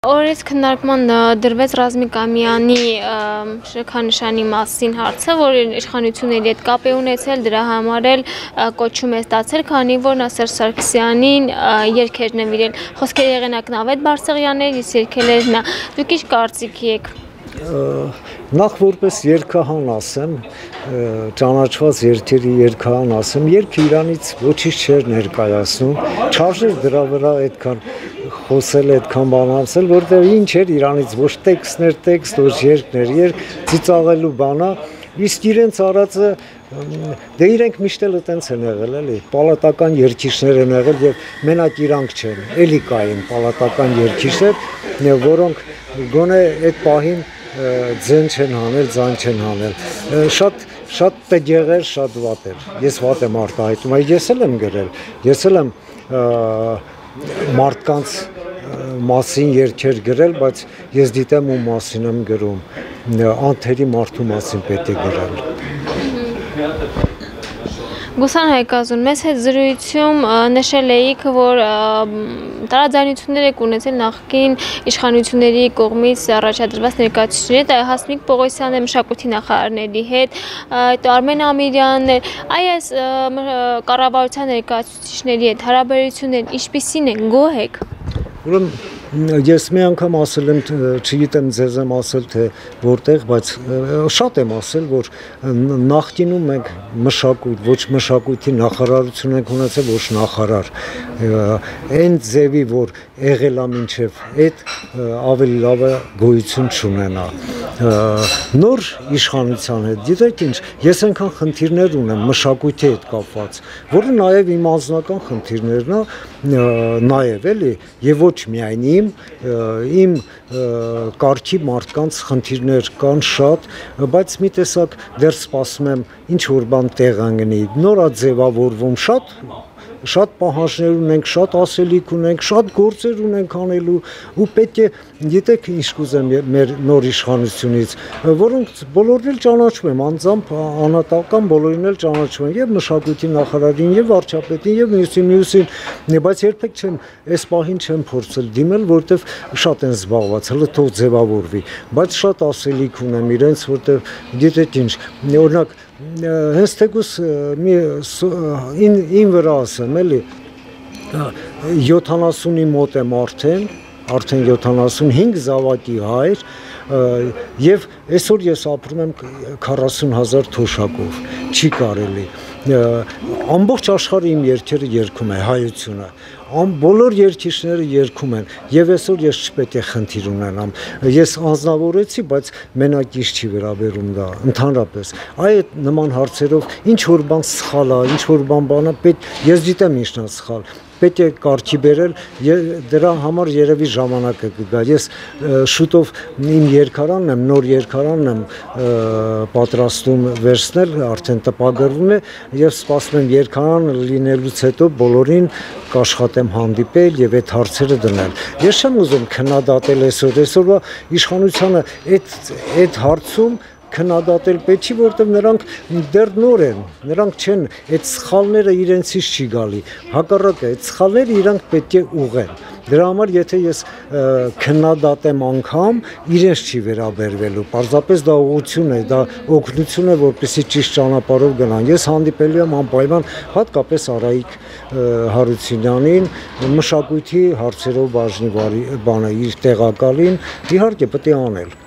Օրից քննարկման դրվեց Ռազմիկ Ամյանի շքանշանի մասին հարցը, որ իշխանությունների հետ կապ է ունեցել, դրա համար էլ կոչում է ստացել, քանի որ Նասեր Սարգսյանին երկերն են վիրել։ Խոսքերի եղանակն Ավետ Բարսեղյանն իսկ երկել էր նա։ Դուք ինչ կարծիքի եք նախ որպես երկհան ասեմ, ճանաչված երկերի երկհան ասեմ, երբ Իրանից ոչինչ չէր ներկայացնում, չարժեր դրա վրա այդքան խոսել, այդքան բան ասել, որտեղ ինչ էր Իրանից ոչ տեքստներ, տեքստ, ոչ երկներ, երկ ծիծաղելու բանա, իսկ իրենց արածը դե իրենք միշտ էլ այտենց են եղել, էլի, պալատական երկիշներ են եղել եւ մենակ իրանք չեն, էլի կային պալատական երկիշներ, որոնք գոնե այդ պահին ձեն չեն հանել, ձան չեն հանել։ Շատ շատ տեգեղ էր, շատ վատ էր։ Ես վատ եմ արտահայտում, այ ես էլ եմ գրել։ Ես էլ եմ մարդկանց մասին երկեր գրել, բայց ես դիտեմ ու մասին եմ գրում։ Անթերի մարդու մասին պետք է գրել։ Գուսան Հայկազուն, մեզ հետ զրույցում նշել էիք, որ տարաձայնություններ եք ունեցել նախկին իշխանությունների կողմից առաջադրված ներկայացուցիչների հետ, Հասմիկ Պողոսյանը մշակույթի նախարարների հետ, այդ Արմեն Ամիրյանն էր, այս կառավարության ներկայացուցիչների հետ հարաբերությունները ինչպիսին են, գոհ եք։ Ուրեմն ես մի անգամ ասել եմ, չգիտեմ ձեզ եմ ասել թե որտեղ, բայց շատ եմ ասել, որ նախկինում մենք մշակույթ, ոչ մշակույթի նախարարություն ենք ունեցել, ոչ նախարար։ Այն ձևի, որ եղել է մինչև այդ ավելի լավ է գոյություն չունենա։ Նոր իշխանության հետ, գիտեք ինչ, ես այնքան խնդիրներ ունեմ մշակույթի հետ կապված, որը նաև իմ անձնական խնդիրներն է, նաև էլի, եւ ոչ միայն իմ իմ իմ կարքի մարդկանց խնդիրներ կան շատ, բայց մի տեսակ դեռ սպասում եմ ինչ որ բան տեղ անգնի։ Նորա ձևավորվում շատ շատ պահանջներ ունենք, շատ ասելիք ունենք, շատ գործեր ունենք անելու ու պետք է գիտեք ինչ կուզեմ մեր նոր իշխանությունից, որոնք բոլորն էլ ճանաչում եմ, անձամբ անատական բոլորին էլ ճանաչում եմ, եւ մշակույթի նախարարին, եւ վարչապետին, եւ մյուսին, մյուսին, բայց երբեք չեմ այս պահին չեմ փորձել դիմել, որտեվ շատ են զբաղված, հələ թող ձևավորվի, բայց շատ ասելիք ունեմ իրենց, որտեվ գիտեք ինչ, օրինակ հենց թեկուս մի ին ին վրա ասեմ էլի 70-ի մոտ եմ արդեն արդեն 75 զավակի հայր եւ այսօր ես ապրում եմ 40000 թոշակով չի կարելի ամբողջ աշխարհը իմ երկերը երգում է հայությունը ամ բոլոր երկիշները երգում են եւ այսօր ես չպետք է խնդիր ունենամ ես անznավորեցի բայց մենակ իշ չի վերաբերում դա ընդհանրապես այդ նման հարցերով ինչ որ բան սխալ է ինչ որ բան բանա պետք ես գիտեմ ինչն է սխալ պետք է կարգի բերել դրա համար երևի ժամանակը կգա ես շուտով իմ երկարանն եմ նոր երկարանն եմ պատրաստում վերցնել արդեն տպագրվում է եւ սպասում եմ երկարան լինելուց հետո բոլորին կաշխատեմ հանդիպել եւ այդ հարցերը դնել ես չեմ ուզում քննադատել այսօր այսօրվա իշխանությունը այդ այդ հարցում քննադատել պետք չի, որովհետև նրանք դեռ նոր են, նրանք չեն այդ սխալները իրենցից չի գալի։ Հակառակը, այդ սխալները իրանք պետք է ուղղեն։ Դրա համար եթե ես քննադատեմ անգամ, իրենց չի վերաբերվելու։ Պարզապես դա ուղղություն է, դա օգնություն է, որպեսզի ճիշտ ճանապարհով գնան։ Ես հանդիպելու եմ անպայման հատկապես Արայիկ Հարությունյանին, մշակույթի հարցերով բաժնի բանը իր տեղակալին, իհարկե պետք է անել։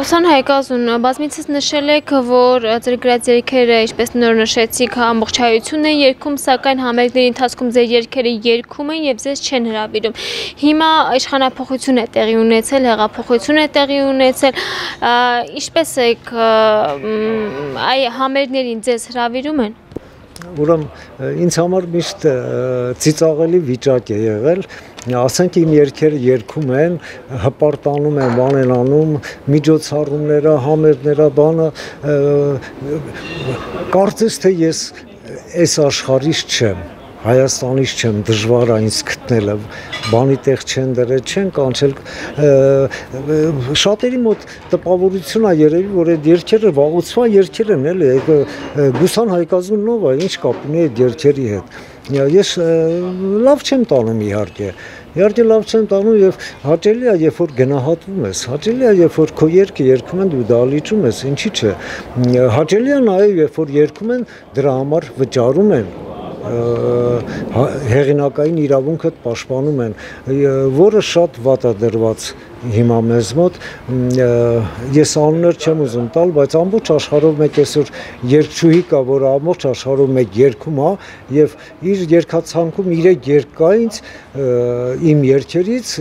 Գուսան Հայկազուն, բազմիցս նշել եք, որ ձեր գրած երգերը, ինչպես նոր նշեցիք, ամբողջայություն են երգում, սակայն համերգների ընթացքում ձեր երգերը երգում են եւ ձեզ չեն հրավիրում։ Հիմա իշխանապողություն է տեղի ունեցել, հեղափոխություն է տեղի ունեցել։ Ինչպես եք այ համերգներին ձեզ հրավիրում են։ Ուրեմն ինձ համար միշտ ծիծաղելի վիճակ է եղել, ասենք իմ երկերը երգում են, հպարտանում են, բան են անում, միջոցառումները, համերները, բանը կարծես թե ես այս աշխարհից չեմ Հայաստանից չեմ դժվար այնց գտնելը բանի տեղ չեն դրել չեն կանչել շատերի մոտ տպավորություն է երևի որ այդ երկերը վաղուցվա երկեր են էլի գուսան հայկազուննով է ինչ կապ ունի այդ երկերի հետ ես լավ չեմ տանում իհարկե Իհարկե լավ չեն տանում եւ հաճելի է, երբ որ գնահատվում ես, հաճելի է, երբ որ քո երգը երգում են դու դա լիճում ես, ինչի՞ չէ։ Հաճելի է նաեւ, երբ որ երգում են դրա համար վճարում են հեղինակային իրավունքդ պաշտպանում են, որը շատ վատադրված հիմա մեզ մոտ ես անուններ չեմ ուզում տալ, բայց ամբողջ աշխարհով մեկ այսօր երկչուհի կա, որ ամբողջ աշխարհով մեկ երկում է եւ իր երկացանկում իր երկայինց իմ երկերից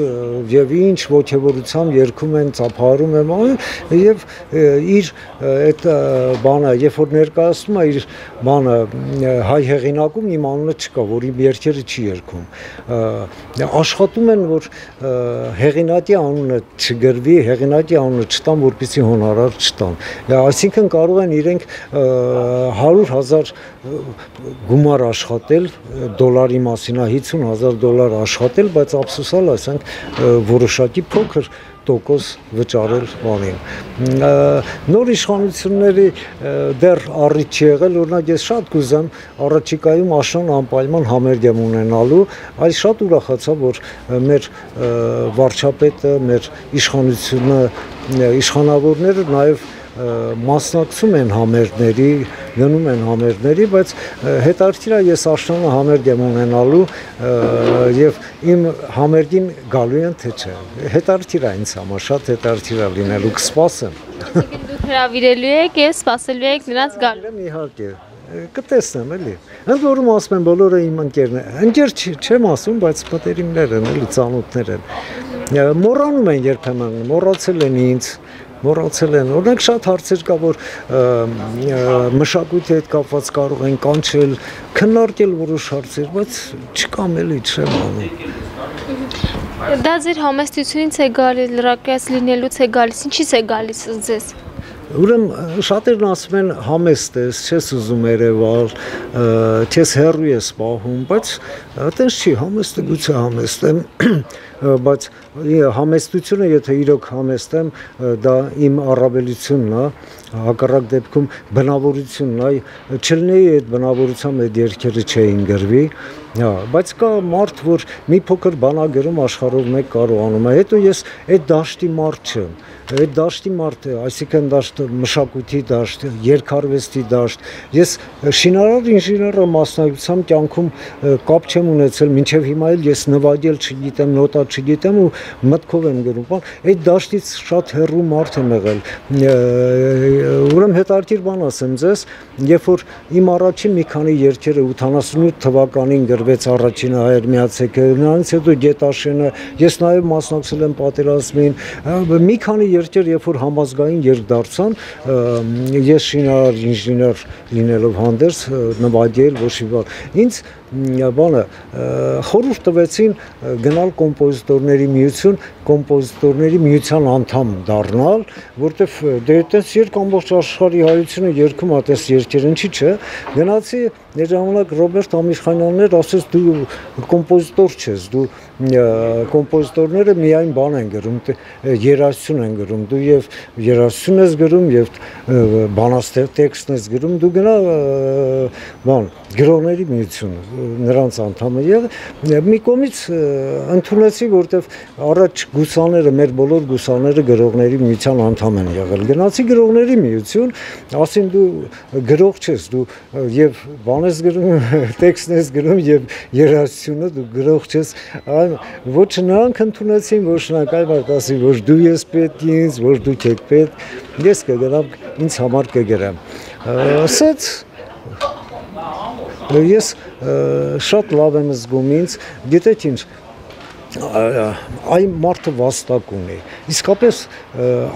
եւ ինչ ողջավորությամբ երկում են, ծափարում եմ եւ իր այդ բանը, երբ որ ներկայացնում է իր բանը հայ հեղինակում իմ անունը չկա, որ իմ երկերը չի երգում։ Աշխատում են, որ հեղինակի անունը անունը չգրվի, հեղինակի անունը չտան, որպեսզի հոնորար չտան։ Այսինքն կարող են իրենք 100.000 գումար աշխատել, դոլարի մասին է 50.000 դոլար աշխատել, բայց ափսոսալ ասենք որոշակի փոքր տոկոս վճարել բանին։ Նոր իշխանությունների դեռ առիթ չի եղել, օրինակ ես շատ կուզեմ առաջիկայում աշնան անպայման համերգեմ ունենալու, այս շատ ուրախացա, որ մեր վարչապետը, մեր իշխանությունը, իշխանավորները նաև մասնակցում են համերգների, գնում են համերգների, բայց հետարքիր է ես աշնանը համերգ եմ ունենալու եւ իմ համերգին գալու են թե չէ։ Հետարքիր է ինձ համար, շատ հետարքիր է լինելու, կսպասեմ։ Դուք հրավիրելու եք եւ սպասելու եք նրանց գալու։ Իհարկե կտեսնեմ էլի։ Ընդ որում ասում են բոլորը իմ ընկերներ։ Ընկեր չեմ ասում, բայց մտերիմներ են, էլի ծանոթներ են։ Մոռանում են երբեմն, մոռացել են ինձ, մոռացել են։ Օրինակ շատ հարցեր կա, որ մշակույթի հետ կապված կարող են կանչել, քննարկել որոշ հարցեր, բայց չկամ էլի չեմ անում։ Դա ձեր համեստությունից է գալիս, լրակայած լինելուց է գալիս, ինչից է գալիս ձեզ։ Ուրեմն շատերն ասում են համեստ ես, չես ուզում երևալ, չես հերրու ես պահում, բայց այտենց չի, համեստը գուցե համեստ եմ, բայց համեստությունը, եթե իրոք համեստ եմ, դա իմ առավելությունն է, հակառակ դեպքում բնավորությունն է, չլինեի այդ բնավորությամբ այդ երկերը չէին գրվի, հա, բայց կա մարդ, որ մի փոքր բանագրում աշխարհով մեկ կարողանում է, հետո ես այդ դաշտի մարդ չեմ այդ դաշտի մարդ է, այսինքն դաշտ մշակույթի դաշտ, երկարվեստի դաշտ։ Ես շինարար ինժեները մասնագիտությամբ կյանքում կապ չեմ ունեցել, մինչև հիմա էլ ես նվագել չգիտեմ, նոտա չգիտեմ ու մտքով եմ գրում, այդ դաշտից շատ հեռու մարդ եմ եղել։ Ուրեմն հետարքիր բան ասեմ ձեզ, երբ որ իմ առաջին մի քանի երգերը 88 թվականին գրվեց առաջինը հայեր միացեք, նրանից հետո Գետաշենը, ես նաև մասնակցել եմ պատերազմին, մի քանի երգեր, երբ որ համազգային երգ դարձան, ես շինարար ինժեներ լինելով հանդերձ նվագել ոչ մի բան։ Ինձ բանը խորհուրդ տվեցին գնալ կոմպոզիտորների միություն, կոմպոզիտորների միության անդամ դառնալ, որտեվ դե այտենց երկ ամբողջ աշխարհի հայությունը երկում ատես երկեր, ինչի՞ չէ։ Գնացի Ներ ժամանակ Ռոբերտ Ամիրխանյանն էր ասեց դու կոմպոզիտոր ես, դու կոմպոզիտորները միայն բան են գրում, երաժշտություն են գրում, դու եւ երաժշտություն ես գրում եւ բանաստեղ տեքստն ես գրում, դու գնա բան գրողների միություն նրանց անդամը եւ մի կողմից ընդունեցի որովհետեւ առաջ գուսաները մեր բոլոր գուսաները գրողների միության անդամ են եղել գնացի գրողների միություն ասին դու գրող ես դու եւ բան ես գրում տեքստն ես գրում եւ երաժշտությունը դու գրող ես ոչ նրանք ընդունեցին ոչ նրանք այլ մարդ ասի ոչ դու ես պետք ինձ ոչ դու չեք պետք ես կգրամ ինձ համար կգրամ ասած ես շատ լավ եմ զգում ինձ, գիտեք ինչ, այն մարդը վաստակ ունի։ Իսկապես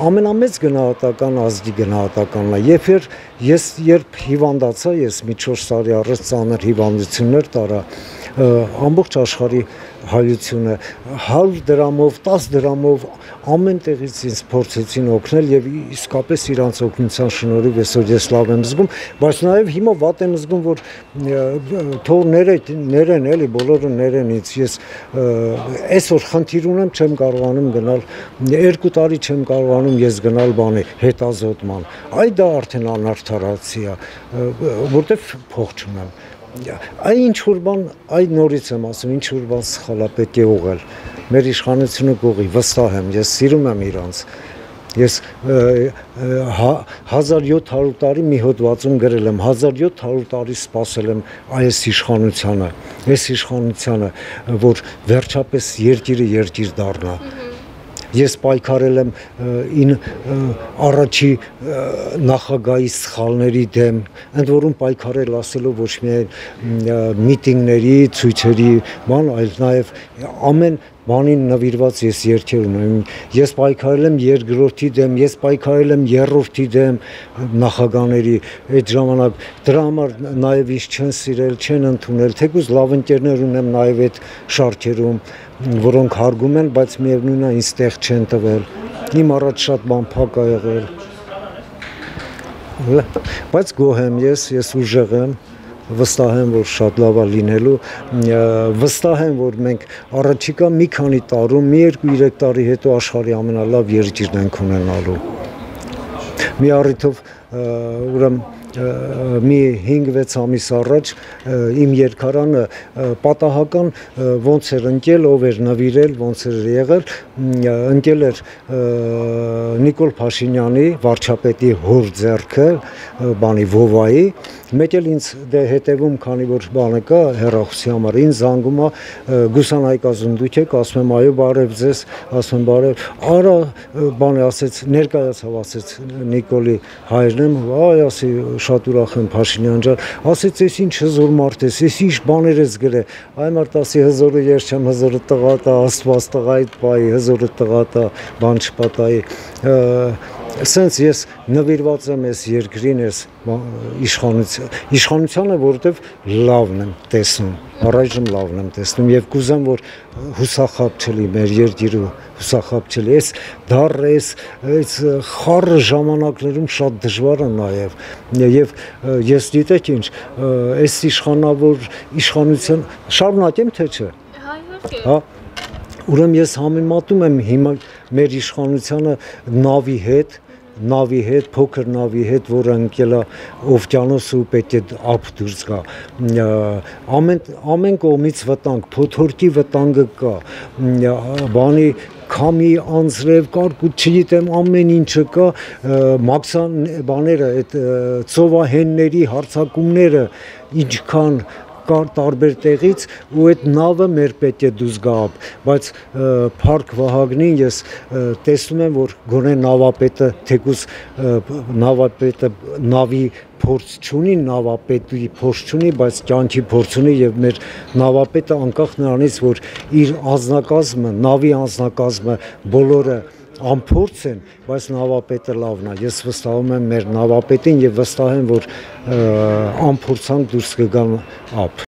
ամենամեծ գնահատական ազգի գնահատականն է։ Երբ էր ես երբ հիվանդացա, ես մի 4 տարի առաջ ծանր հիվանդություններ տարա, ամբողջ աշխարհի հայությունը 100 դրամով, 10 դրամով ամեն տեղից ինձ փորձեցին օգնել եւ իսկապես իրանց օգնության շնորհիվ այսօր ես լավ եմ զգում, բայց նաեւ հիմա վատ եմ զգում, որ թող ները ներեն էլի բոլորը ներեն ինձ։ Ես այսօր խնդիր ունեմ, չեմ կարողանում գնալ երկու տարի չեմ կարողանում ես գնալ բանի հետազոտման։ Այ դա արդեն անարդարացի է, որտեվ փող չունեմ այ ինչ որ բան, այ նորից եմ ասում, ինչ որ բան սխալ է պետք է ուղղել։ Մեր իշխանությունը գողի, վստահ եմ, ես սիրում եմ իրանց։ Ես 1700 հա, տարի մի հոդվածում գրել եմ, 1700 տարի սпасել եմ այս իշխանությանը, այս իշխանությանը, որ վերջապես երկիրը երկիր դառնա։ երկիր ես պայքարել եմ ին առաջի նախագահի սխալների դեմ, ընդ որում պայքարել ասելով ոչ միայն միտինգների, ցույցերի, բան, այլ նաև ամեն բանին նվիրված ես երթեր ունեմ։ Ես պայքարել եմ երկրորդի դեմ, ես պայքարել եմ երրորդի դեմ նախագաների այդ ժամանակ դրա համար նաև իշ չեն սիրել, չեն ընդունել, թեկուզ լավ ընկերներ ունեմ նաև այդ շարքերում, որոնք հարգում են, բայց միևնույնն է ինձ տեղ չեն տվել։ Իմ առաջ շատ բան փակ ա եղել։ Բայց գոհ եմ ես, ես ուժեղ եմ, վստահ եմ, որ շատ լավ է լինելու, վստահ եմ, որ մենք առաջիկա մի քանի տարում, մի 2-3 տարի հետո աշխարհի ամենալավ երկիրն ենք ունենալու։ Մի առիթով ուրեմն մի 5-6 ամիս առաջ իմ երկարանը պատահական ոնց էր ընկել, ով էր նվիրել, ոնց էր եղել, ընկել էր Նիկոլ Փաշինյանի վարչապետի հոր ձեռքը, բանի Վովայի, մեկ էլ ինձ դե հետևում, քանի որ բանը կա հերախոսի համար, ինձ զանգում է Գուսանայք ասում դուք եք, ասում եմ այո, բարև ձեզ, ասում եմ բարև, արա բանը ասեց, ներկայացավ ասեց Նիկոլի հայրն եմ, այ ասի շատ ուրախ եմ Փաշինյան ջան, ասեց էս ինչ հզոր մարդ ես, էս ինչ բաներ ես գրել։ Այ մարդ ասի հզորը ես չեմ, հզորը տղա տա, աստված տղայի պայի, հզորը տղա տա, բան չպատայի Սենց ես նվիրված եմ այս երկրին, այս իշխանության, իշխանությանը, որովհետև լավն եմ տեսնում, առայժմ լավն եմ տեսնում եւ կուզեմ, որ հուսախապ չլի մեր երկիրը, հուսախապ չլի։ Այս դառը, այս այս խառը ժամանակներում շատ դժվար է նաեւ եւ ես գիտեք ինչ, այս իշխանավոր իշխանության շարունակեմ թե չէ։ Հա, իհարկե։ Հա Ուրեմն ես համեմատում եմ հիմա մեր իշխանությանը նավի հետ, նավի հետ, փոքր նավի հետ, որը ընկել է օվկիանոսը ու պետք է ափ դուրս գա։ Ամեն ամեն կողմից վտանգ, փոթորկի վտանգը կա։ Բանի քամի անձրև կարկուտ չգիտեմ ամեն ինչը կա մաքսան բաները այդ ծովահենների հարցակումները ինչքան կար տարբեր տեղից ու այդ նավը մեր պետք է դուզ գա, բայց Փարք Վահագնին ես տեսնում եմ, որ գոնե նավապետը թեկուս նավապետը նավի փորձ չունի, նավապետի փորձ չունի, բայց կյանքի փորձ ունի եւ մեր նավապետը անկախ նրանից, որ իր անձնակազմը, նավի անձնակազմը բոլորը անփորձ են, բայց նավապետը լավն է։ Ես վստահում եմ մեր նավապետին եւ վստահ եմ, որ անփորձանք դուրս կգան ափ։